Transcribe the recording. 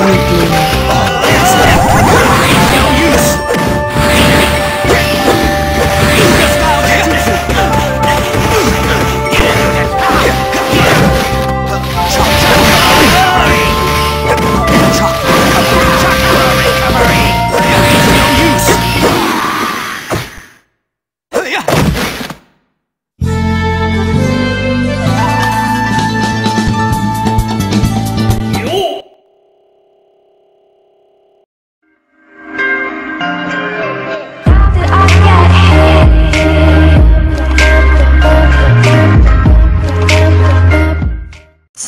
How